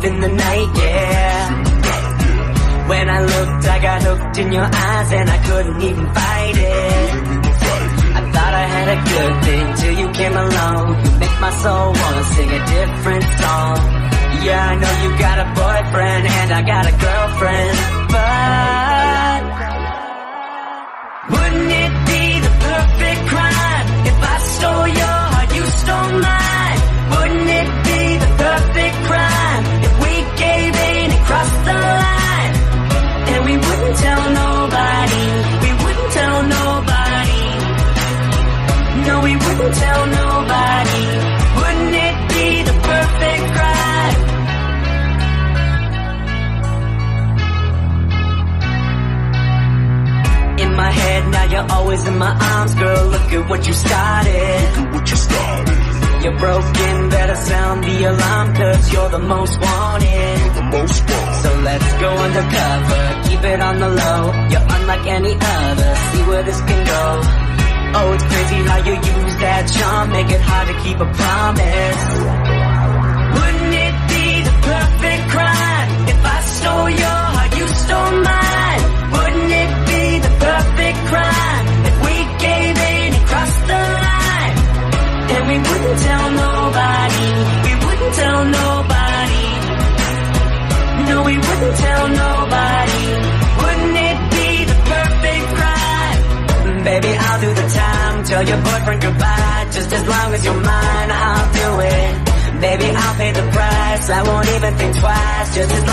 up in the night, yeah. When I looked, I got hooked in your eyes And I couldn't even fight it. I thought I had a good thing till you came along. You make my soul wanna sing a different song. Yeah, I know you got a boyfriend and I got a girlfriend But No, we wouldn't tell nobody. Wouldn't it be the perfect crime? In my head, now you're always in my arms, girl. Look at what you started. Look at what you started. You're broken, better sound the alarm, cause you're the most wanted. The most fun. So let's go undercover, keep it on the low. You're unlike any other, see where this can. Oh, it's crazy how you use that charm, make it hard to keep a promise. Wouldn't it be the perfect crime if I stole your heart, you stole mine? Wouldn't it be the perfect crime if we gave in and crossed the line? And we wouldn't tell nobody, we wouldn't tell nobody. No, we wouldn't tell nobody. Wouldn't it be the perfect crime? Baby, I'll do the. Tell your boyfriend goodbye. Just as long as you're mine, I'll do it. Baby, I'll pay the price. I won't even think twice. Just as